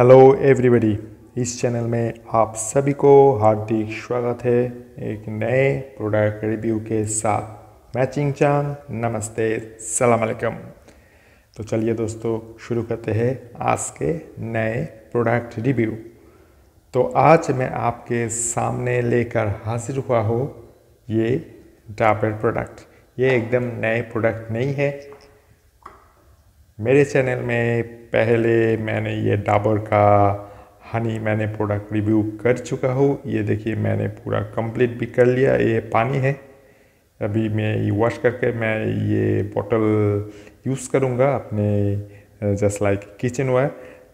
Hello everybody इस channel में आप सभी को हार्दिक स्वागत है एक नए प्रोडक्ट रिव्यू के साथ। मैचिंग चाँद नमस्ते, सलाम अलैकुम। तो चलिए दोस्तों, शुरू करते हैं आज के नए प्रोडक्ट रिव्यू तो आज मैं आपके सामने लेकर हाजिर हुआ हूँ ये डाबर प्रोडक्ट ये एकदम नए प्रोडक्ट नहीं है मेरे चैनल में पहले मैंने ये डाबर का हनी मैंने प्रोडक्ट रिव्यू कर चुका हूँ। ये देखिए, मैंने पूरा कंप्लीट भी कर लिया। ये पानी है। अभी मैं ये वॉश करके मैं ये बॉटल यूज़ करूँगा अपने जस्ट लाइक किचन वायर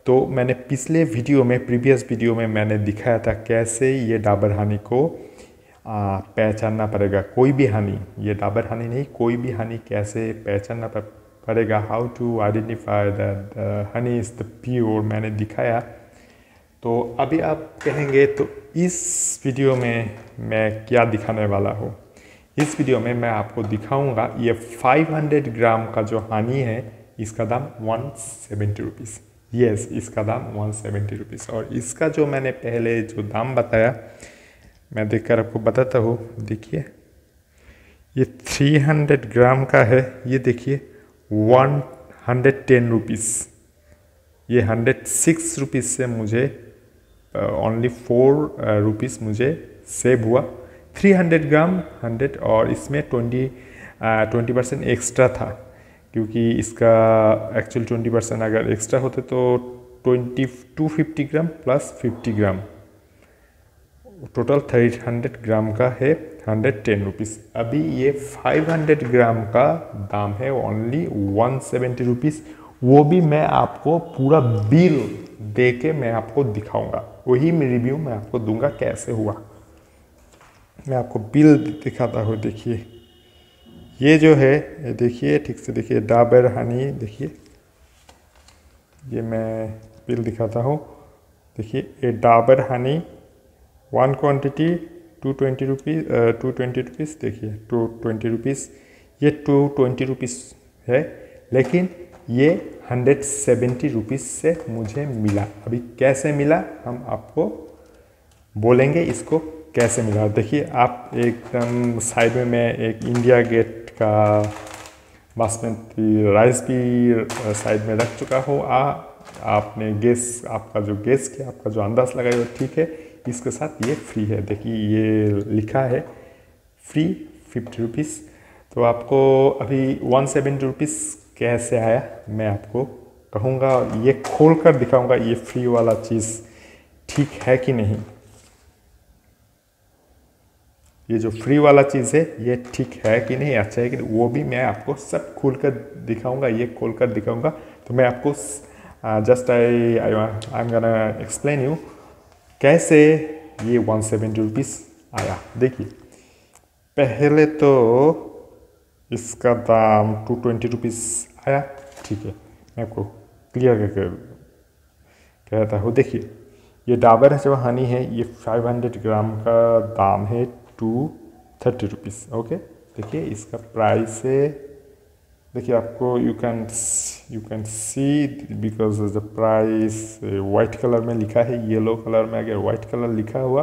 तो मैंने पिछले वीडियो में प्रीवियस वीडियो में मैंने दिखाया था कैसे ये डाबर हनी को पहचानना पड़ेगा। कोई भी हनी, ये डाबर हनी नहीं, कोई भी हनी कैसे पहचानना पड़ेगा how to identify that honey is the pure मैंने दिखाया तो अभी आप कहेंगे तो इस वीडियो में मैं क्या दिखाने वाला हूँ? इस वीडियो में मैं आपको दिखाऊँगा, ये 500 ग्राम का जो हनी है, इसका दाम वन सेवेंटी रुपीज़ यस इसका दाम वन सेवेंटी रुपीज़ और इसका जो मैंने पहले जो दाम बताया, मैं देखकर आपको बताता हूँ। देखिए, ये 300 ग्राम का है, ये देखिए। वन हंड्रेड टेन रुपीज़ ये हंड्रेड सिक्स रुपीज़ से मुझे ओनली फोर रुपीज़ मुझे सेव हुआ। थ्री हंड्रेड ग्राम हंड्रेड और इसमें ट्वेंटी ट्वेंटी परसेंट एक्स्ट्रा था। क्योंकि इसका एक्चुअल ट्वेंटी परसेंट अगर एक्स्ट्रा होते तो twenty two fifty gram plus fifty gram total three hundred gram का है। हंड्रेड टेन रुपीज़ अभी ये फाइव हंड्रेड ग्राम का दाम है ओनली वन सेवेंटी रुपीज़ वो भी मैं आपको पूरा बिल दे के मैं आपको दिखाऊँगा। वही मैं रिव्यू मैं आपको दूँगा कैसे हुआ। मैं आपको बिल दिखाता हूँ देखिए। ये जो है, ये देखिए, ठीक से देखिए, डाबर हनी देखिए। ये मैं बिल दिखाता हूँ। देखिए, ये Dabur honey one quantity two twenty rupees two twenty rupees देखिए टू ट्वेंटी रुपीज़ ये टू ट्वेंटी रुपीज़ है, लेकिन ये हंड्रेड सेवेंटी रुपीज़ से मुझे मिला। अभी कैसे मिला, हम आपको बोलेंगे इसको कैसे मिला। देखिए, आप एकदम साइड में मैं एक इंडिया गेट का बासमती राइस भी साइड में रख चुका हूँ। आ, आपने गैस आपका जो गैस किया, आपका जो अंदाज़ लगाया, वो ठीक है। इसके साथ ये फ्री है। देखिए, ये लिखा है फ्री फिफ्टी रुपीज़ तो आपको अभी वन सेवेंटी रुपीज़ कैसे आया, मैं आपको कहूँगा। ये खोल कर दिखाऊँगा, ये फ्री वाला चीज़ ठीक है कि नहीं। ये जो फ्री वाला चीज़ है, ये ठीक है कि नहीं अच्छा है कि वो भी मैं आपको सब खोल कर दिखाऊँगा, ये खोल कर दिखाऊँगा। तो मैं आपको just I I I am explain you कैसे ये वन सेवेंटी रुपीज़ आया? देखिए, पहले तो इसका दाम टू ट्वेंटी रुपीज़ आया। ठीक है, मैं आपको क्लियर करके कहता हूँ। देखिए, ये डाबर है जो हनी है, ये फाइव हंड्रेड ग्राम का दाम है टू थर्टी रुपीज़ ओके, देखिए इसका प्राइस है, देखिए आपको you can you can see because the price white colour में लिखा है येलो कलर में अगर वाइट कलर लिखा हुआ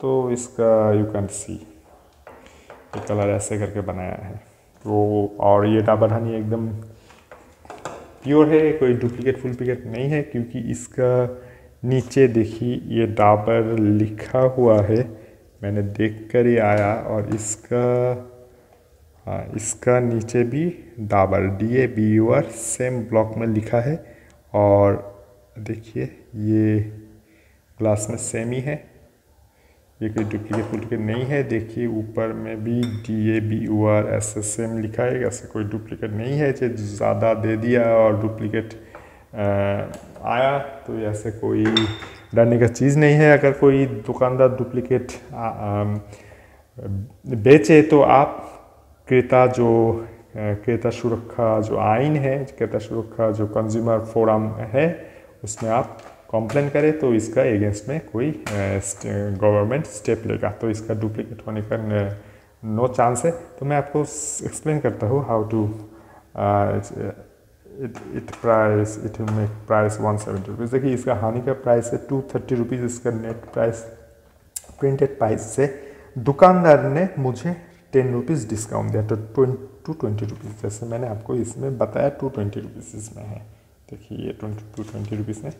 तो इसका यू कैन सी ये कलर ऐसे करके बनाया है। तो और ये डाबर हनी एकदम प्योर है, कोई डुप्लीकेट फुलप्लीकेट नहीं है, क्योंकि इसका नीचे देखिए, ये डाबर लिखा हुआ है। मैंने देख कर ही आया और इसका इसका नीचे भी Dabur D A B U R same block में लिखा है और देखिए ये ग्लास में सेम ही है। ये कोई डुप्लीकेट डुप्लीकेट नहीं है। देखिए ऊपर में भी D A B U R ऐसे सेम लिखा है। ऐसे कोई डुप्लीकेट नहीं है। जो ज़्यादा दे दिया और डुप्लीकेट आया तो ऐसे कोई डरने का चीज़ नहीं है। अगर कोई दुकानदार डुप्लीकेट बेचे तो आप क्रेता जो क्रेता सुरक्षा जो आइन है, क्रेता सुरक्षा जो कंज्यूमर फोरम है, उसमें आप कंप्लेन करें तो इसका एगेंस्ट में कोई गवर्नमेंट स्टेप लेगा। तो इसका डुप्लीकेट होने का नो चांस है। तो मैं आपको एक्सप्लेन करता हूँ how to it it price it make price one seventy rupees देखिए इसका हानि का प्राइस है टू थर्टी रुपीज़ इसका नेट प्राइस प्रिंटेड प्राइस से दुकानदार ने मुझे टेन रुपीज़ डिस्काउंट दिया तो टू ट्वेंटी रुपीज़ जैसे मैंने आपको इसमें बताया, टू ट्वेंटी रुपीज़ इसमें है। देखिए, ये ट्वेंटी, टू ट्वेंटी रुपीज़ में।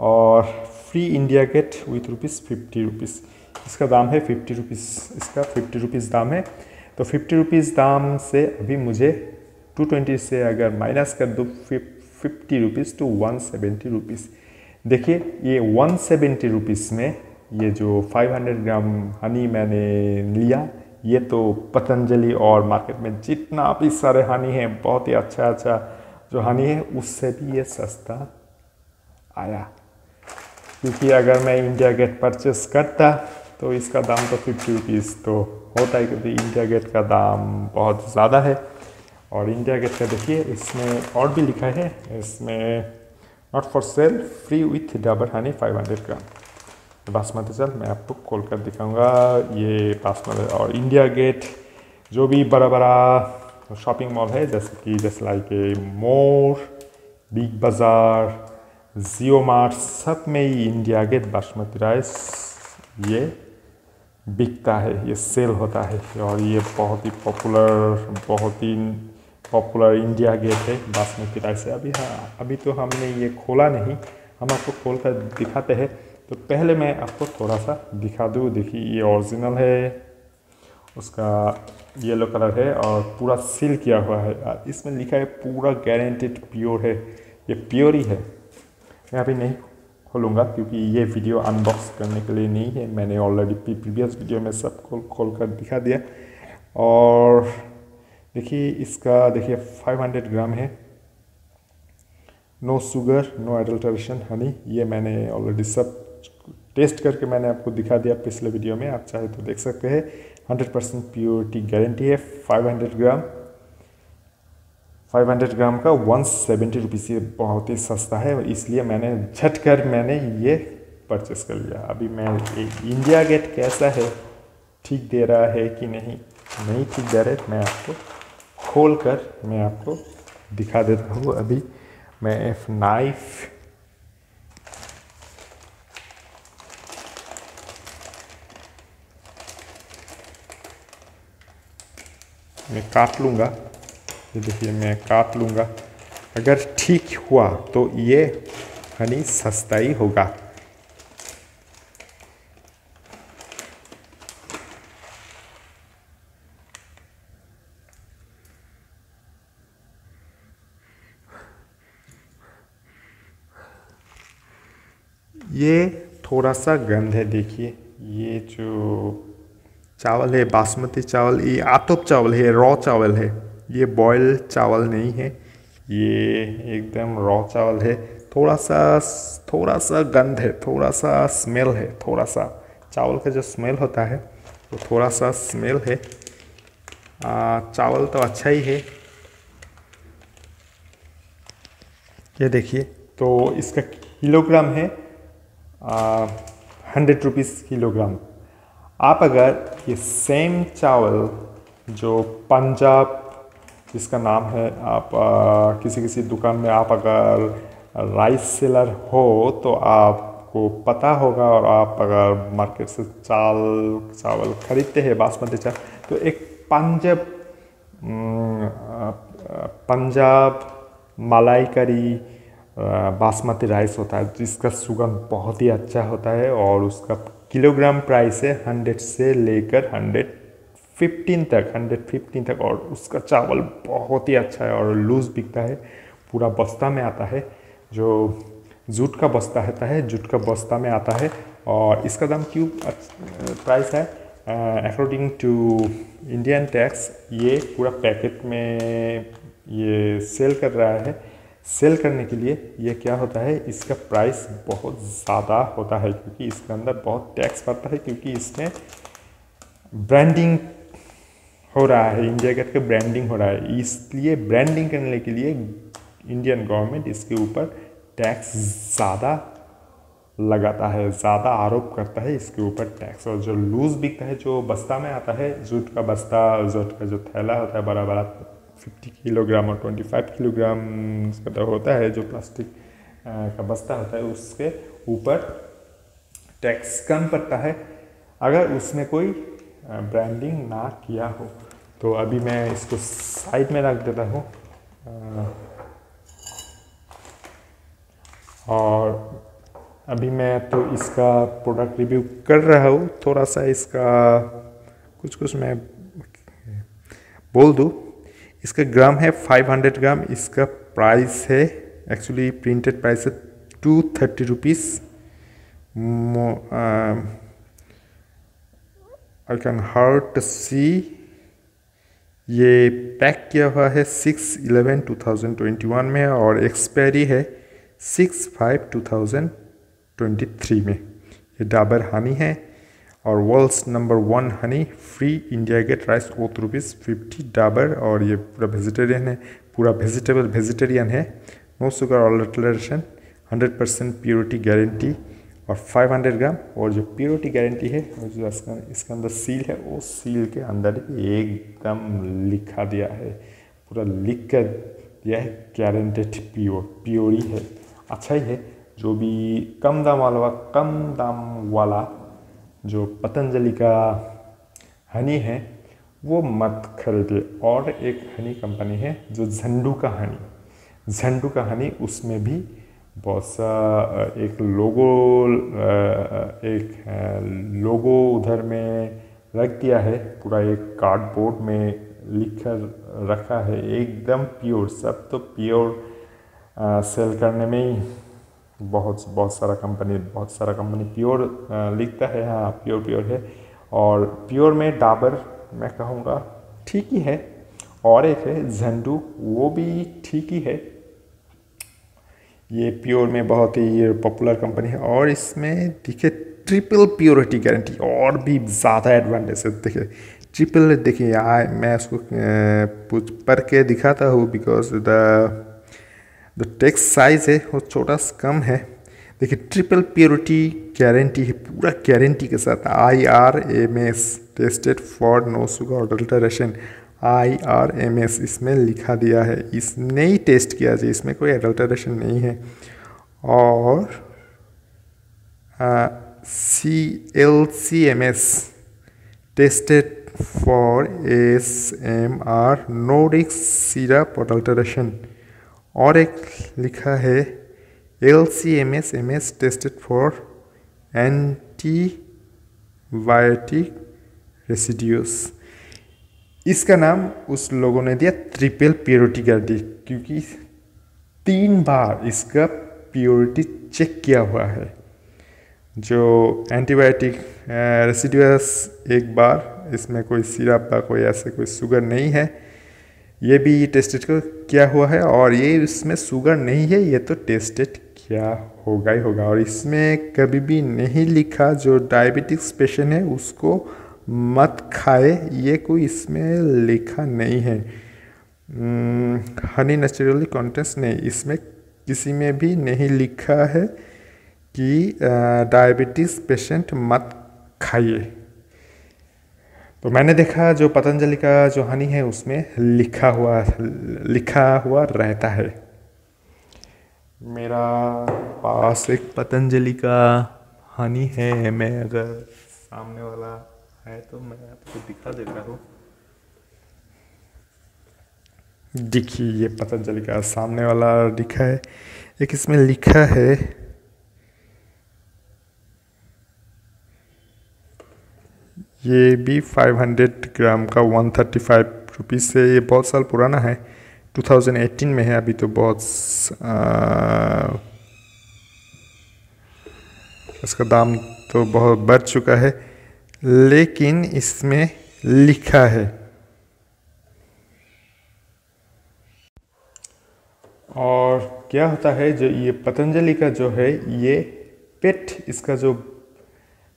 और free India Gate with rupees fifty rupees इसका दाम है फिफ्टी रुपीज़ इसका फिफ्टी रुपीज़ दाम है। तो फिफ्टी रुपीज़ दाम से अभी मुझे टू ट्वेंटी से अगर माइनस कर दो fifty rupees to one seventy rupees देखिए, ये वन सेवेंटी रुपीज़ में ये जो फाइव हंड्रेड ग्राम हनी मैंने लिया ये तो पतंजलि और मार्केट में जितना भी सारे हानि है, बहुत ही अच्छा अच्छा जो हानि है, उससे भी ये सस्ता आया। क्योंकि अगर मैं इंडिया गेट परचेस करता तो इसका दाम तो फिफ्टी रुपीज़ तो होता है, क्योंकि इंडिया गेट का दाम बहुत ज़्यादा है। और इंडिया गेट का देखिए, इसमें और भी लिखा है, इसमें not for sale free with Dabur honey 500 gram basmati चावल मैं आपको खोल कर दिखाऊँगा। ये बासमती और इंडिया गेट जो भी बड़ा बड़ा शॉपिंग मॉल है, जैसे कि जैसे लाइक मोर बिग बाज़ार जियो मार्ट सब में ही इंडिया गेट बासमती राइस ये बिकता है, ये सेल होता है और ये बहुत ही पॉपुलर बहुत ही पॉपुलर इंडिया गेट है बासमती राइस है अभी हाँ अभी तो हमने ये खोला नहीं, हम आपको खोल कर दिखाते हैं। तो पहले मैं आपको थोड़ा सा दिखा दूँ। देखिए, ये ओरिजिनल है, उसका येलो कलर है और पूरा सील किया हुआ है। इसमें लिखा है पूरा गारंटेड प्योर है। ये प्योर ही है। मैं अभी नहीं खोलूँगा क्योंकि ये वीडियो अनबॉक्स करने के लिए नहीं है। मैंने ऑलरेडी प्रीवियस वीडियो में सब खोल खोल कर दिखा दिया। और देखिए, इसका देखिए 500 ग्राम है। No sugar no adulteration honey ये मैंने ऑलरेडी सब टेस्ट करके मैंने आपको दिखा दिया पिछले वीडियो में, आप चाहे तो देख सकते हैं। 100 परसेंट प्योरिटी गारंटी है 500 ग्राम 500 ग्राम का वन सेवेंटी रुपीज़ बहुत ही सस्ता है, इसलिए मैंने झट कर मैंने ये परचेस कर लिया। अभी मैं इंडिया गेट कैसा है, ठीक दे रहा है कि नहीं? नहीं ठीक दे रहे मैं आपको खोल कर मैं आपको दिखा देता हूँ। अभी मैं नाइफ मैं काट लूँगा। ये देखिए, मैं काट लूँगा। अगर ठीक हुआ तो ये हनी सस्ता ही होगा। ये थोड़ा सा गंध है, देखिए। ये जो चावल है बासमती चावल ये आतप चावल है रॉ चावल है। ये बॉयल चावल नहीं है ये एकदम रॉ चावल है। थोड़ा सा थोड़ा सा गंध है थोड़ा सा स्मेल है थोड़ा सा चावल का जो स्मेल होता है वो तो थोड़ा सा स्मेल है। आ, चावल तो अच्छा ही है। ये देखिए तो इसका किलोग्राम है हंड्रेड रुपीज़ किलोग्राम। आप अगर ये सेम चावल जो पंजाब जिसका नाम है आप आ, किसी किसी दुकान में आप अगर राइस सेलर हो तो आपको पता होगा और आप अगर मार्केट से चाल चावल खरीदते हैं बासमती चावल तो एक पंजाब पंजाब मलाई करी बासमती राइस होता है जिसका सुगंध बहुत ही अच्छा होता है और उसका किलोग्राम प्राइस है हंड्रेड से लेकर हंड्रेड फिफ्टीन तक हंड्रेड फिफ्टीन तक और उसका चावल बहुत ही अच्छा है और लूज़ बिकता है, पूरा बस्ता में आता है, जो जूट का बस्ता रहता है, जूट का बस्ता में आता है और इसका दाम क्यों प्राइस है? अकॉर्डिंग टू इंडियन टैक्स ये पूरा पैकेट में ये सेल कर रहा है सेल करने के लिए ये क्या होता है, इसका प्राइस बहुत ज़्यादा होता है क्योंकि इसके अंदर बहुत टैक्स पड़ता है क्योंकि इसमें ब्रांडिंग हो रहा है इंडिया गेट का ब्रांडिंग हो रहा है। इसलिए ब्रांडिंग करने के लिए इंडियन गवर्नमेंट इसके ऊपर टैक्स ज़्यादा लगाता है, ज़्यादा आरोप करता है इसके ऊपर टैक्स और जो लूज़ बिकता है, जो बस्ता में आता है, जूट का बस्ता, जूट का जो थैला होता है बड़ा बड़ा फिफ्टी किलोग्राम और ट्वेंटी फाइव किलोग्राम का होता है, जो प्लास्टिक का बस्ता होता है, उसके ऊपर टैक्स कम पड़ता है। अगर उसमें कोई ब्रांडिंग ना किया हो तो अभी मैं इसको साइड में रख देता हूँ। और अभी मैं तो इसका प्रोडक्ट रिव्यू कर रहा हूँ। थोड़ा सा इसका कुछ कुछ मैं बोल दूँ। इसका ग्राम है 500 ग्राम, इसका प्राइस है एक्चुअली प्रिंटेड प्राइस है two thirty rupees I can hardly see ये पैक किया हुआ है six eleven two thousand twenty one में और एक्सपायरी है six five two thousand twenty three में। ये डाबर हनी है। और world's number one honey free India Gate rice worth rupees fifty Dabur और ये पूरा वेजिटेरियन है, पूरा वेजिटेबल वेजिटेरियन है। No sugar adulteration hundred percent purity guarantee और 500 ग्राम और जो प्योरिटी गारंटी है और जो इसका, इसके अंदर सील है, वो सील के अंदर एकदम लिखा दिया है। पूरा लिख कर दिया है गारंटेड प्योर प्योरी है। अच्छा ही है, जो भी कम दाम वाला, कम दाम वाला जो पतंजलि का हनी है, वो मत खरीदे। और एक हनी कंपनी है जो झंडू का हनी। झंडू का हनी, उसमें भी बहुत सा एक लोगो एक लोगो उधर में रख दिया है। पूरा एक कार्डबोर्ड में लिख कर रखा है। एकदम प्योर सब तो प्योर सेल करने में ही बहुत बहुत सारा कंपनी बहुत सारा कंपनी प्योर लिखता है हाँ प्योर प्योर है। और प्योर में डाबर मैं कहूँगा, ठीक ही है। और एक है झंडू वो भी ठीक ही है। ये प्योर में बहुत ही पॉपुलर कंपनी है। और इसमें देखिए ट्रिपल प्योरिटी गारंटी और भी ज़्यादा एडवांटेज है देखिए। ट्रिपल देखिए यहाँ मैं उसको पढ़ के दिखाता हूँ because the the text size है वो छोटा सा कम है। देखिए ट्रिपल प्योरिटी गारंटी है, पूरा गारंटी के साथ I R M S tested for no sugar adulteration I R M S इसमें लिखा दिया है। इसने ही टेस्ट किया जाए इसमें कोई एडल्टरेशन नहीं है। और C L C M S tested for S M R no rice syrup adulteration और एक लिखा है L C M S M S tested for antibiotic residues इसका नाम उस लोगों ने दिया ट्रिपल प्योरिटी दी क्योंकि तीन बार इसका प्योरिटी चेक किया हुआ है। जो एंटीबायोटिक रेसिडुअस एक बार, इसमें कोई सिरप का कोई ऐसे कोई शुगर नहीं है। ये भी टेस्टेड को किया हुआ है और ये इसमें शुगर नहीं है, ये तो टेस्टेड क्या होगा ही होगा। और इसमें कभी भी नहीं लिखा जो डायबिटिक्स पेशेंट है, उसको मत खाए, ये कोई इसमें लिखा नहीं है। हनी नेचुरली कॉन्टेंस नहीं, इसमें किसी में भी नहीं लिखा है कि डायबिटीज़ पेशेंट मत खाइए। तो मैंने देखा जो पतंजलि का जो हनी है, उसमें लिखा हुआ लिखा हुआ रहता है। मेरा पास एक पतंजलि का हनी है, मैं अगर सामने वाला है तो मैं आपको दिखा देता हूँ। देखिए, ये पतंजलि का सामने वाला लिखा है। एक इसमें लिखा है ये भी 500 ग्राम का 135 रुपीज़ से ये बहुत साल पुराना है। 2018 में है अभी तो बहुत आ, इसका दाम तो बहुत बढ़ चुका है लेकिन इसमें लिखा है। और क्या होता है जो ये पतंजलि का जो है ये पेट इसका जो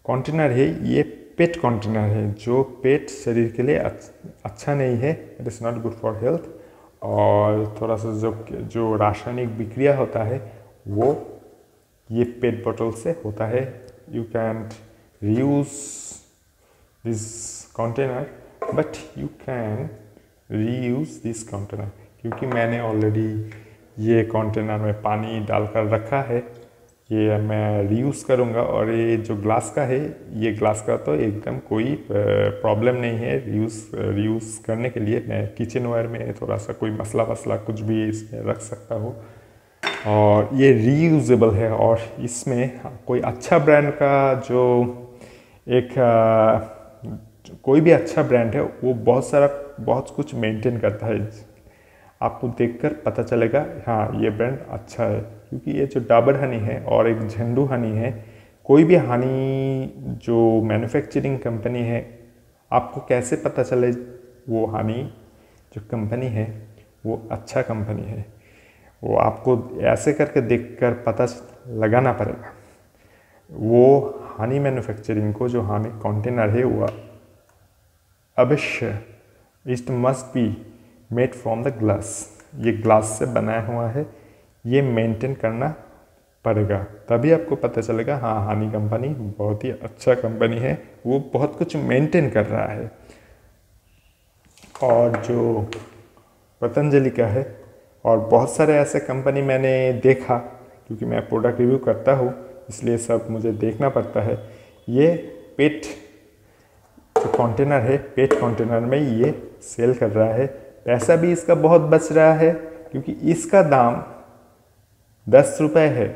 कंटेनर है ये पेट कंटेनर है, जो पेट शरीर के लिए अच्छा नहीं है it is not good for health और थोड़ा सा जो जो रासायनिक विक्रिया होता है, वो ये पेट बोतल से होता है। You can reuse this container but you can reuse this container क्योंकि मैंने ऑलरेडी ये कंटेनर में पानी डालकर रखा है। ये मैं रीयूज़ करूँगा और ये जो ग्लास का है, ये ग्लास का तो एकदम कोई प्रॉब्लम नहीं है रीयूज़ रीयूज़ करने के लिए। मैं किचन वेयर में थोड़ा सा कोई मसला वसला कुछ भी इसमें रख सकता हूँ। और ये रीयूजेबल है और इसमें कोई अच्छा ब्रांड का जो एक कोई भी अच्छा ब्रांड है, वो बहुत सारा, बहुत कुछ मेंटेन करता है। आपको देखकर पता चलेगा हाँ ये ब्रांड अच्छा है। क्योंकि ये जो डाबर हनी है और एक झंडू हनी है, कोई भी हनी जो मैन्युफैक्चरिंग कंपनी है, आपको कैसे पता चले वो हनी जो कंपनी है, वो अच्छा कंपनी है? वो आपको ऐसे करके देखकर पता लगाना पड़ेगा। वो हनी मैन्युफैक्चरिंग को, जो हनी कंटेनर है, वो अवश्य it must be made from the glass ये ग्लास से बनाया हुआ है। ये मेंटेन करना पड़ेगा। तभी आपको पता चलेगा हाँ हानि कंपनी बहुत ही अच्छा कंपनी है। वो बहुत कुछ मेंटेन कर रहा है। और जो पतंजलि का है, और बहुत सारे ऐसे कंपनी मैंने देखा, क्योंकि मैं प्रोडक्ट रिव्यू करता हूँ, इसलिए सब मुझे देखना पड़ता है। ये पेट जो कंटेनर है। पेट कंटेनर में ये सेल कर रहा है। पैसा भी इसका बहुत बच रहा है क्योंकि इसका दाम दस रुपये है।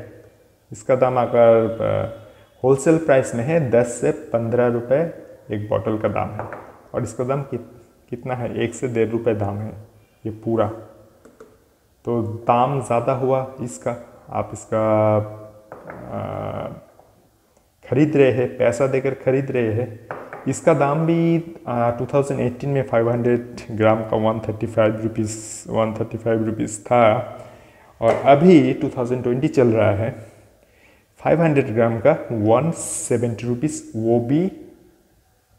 इसका दाम अगर होलसेल प्राइस में है दस से पंद्रह रुपये एक बॉटल का दाम है। और इसका दाम कि, कितना है? एक से डेढ़ रुपये दाम है ये पूरा। तो दाम ज़्यादा हुआ इसका आप इसका आ, खरीद रहे हैं पैसा देकर खरीद रहे हैं इसका दाम भी uh, 2018 में 500 ग्राम का 135 rupees one thirty five rupees था। और अभी 2020 चल रहा है। 500 ग्राम का 170 रुपीज़ वो भी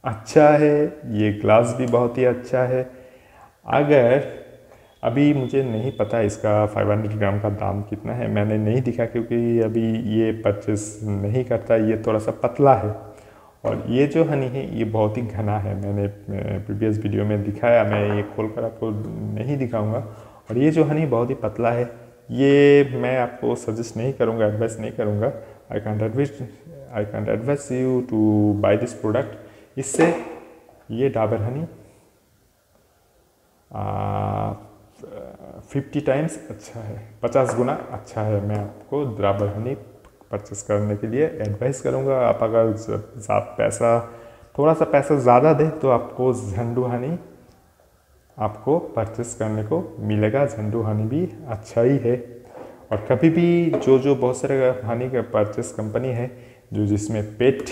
अच्छा है। ये ग्लास भी बहुत ही अच्छा है। अगर अभी मुझे नहीं पता इसका 500 ग्राम का दाम कितना है। मैंने नहीं दिखा क्योंकि अभी ये परचेस नहीं करता। ये थोड़ा सा पतला है। और ये जो हनी है, ये बहुत ही घना है। मैंने प्रीवियस वीडियो में दिखाया, मैं ये खोल कर आपको नहीं दिखाऊँगा। और ये जो हनी बहुत ही पतला है, ये मैं आपको सजेस्ट नहीं करूँगा एडवाइस नहीं करूँगा। I can't advise I can't advise you to buy this product इससे ये डाबर हनी फिफ्टी टाइम्स अच्छा है, पचास गुना अच्छा है। मैं आपको डाबर हनी परचेस करने के लिए एडवाइस करूँगा, आप अगर पैसा थोड़ा सा पैसा ज़्यादा दे तो आपको झंडू हनी आपको परचेस करने को मिलेगा। झंडू हनी भी अच्छा ही है। और कभी भी जो जो बहुत सारे हनी का परचेस कंपनी है, जो जिसमें पेट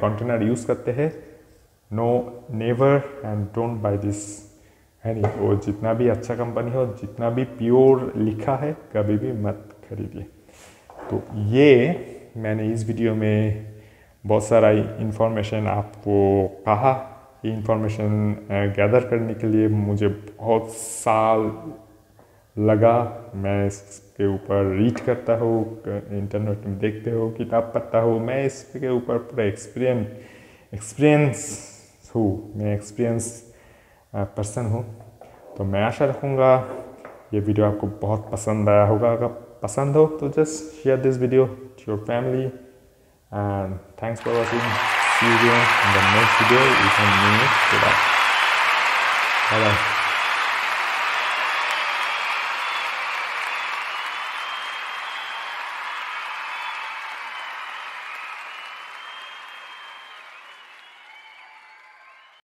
कंटेनर यूज़ करते हैं no never and don't buy this honey वो जितना भी अच्छा कंपनी हो, जितना भी प्योर लिखा है, कभी भी मत खरीदिए। तो ये मैंने इस वीडियो में बहुत सारा इन्फॉर्मेशन आपको कहा। ये इंफॉर्मेशन गैदर करने के लिए मुझे बहुत साल लगा। मैं इसके ऊपर रीड करता हूँ इंटरनेट में देखते हो, किताब पढ़ता हूँ। मैं इसके ऊपर पूरा एक्सपीरियंस एक्सपीरियंस हूँ। मैं एक्सपीरियंस पर्सन हूँ। तो मैं आशा रखूँगा ये वीडियो आपको बहुत पसंद आया होगा। अगर pasando to just share this video to your family. And thanks for watching. See you again in the next video you can new bye bye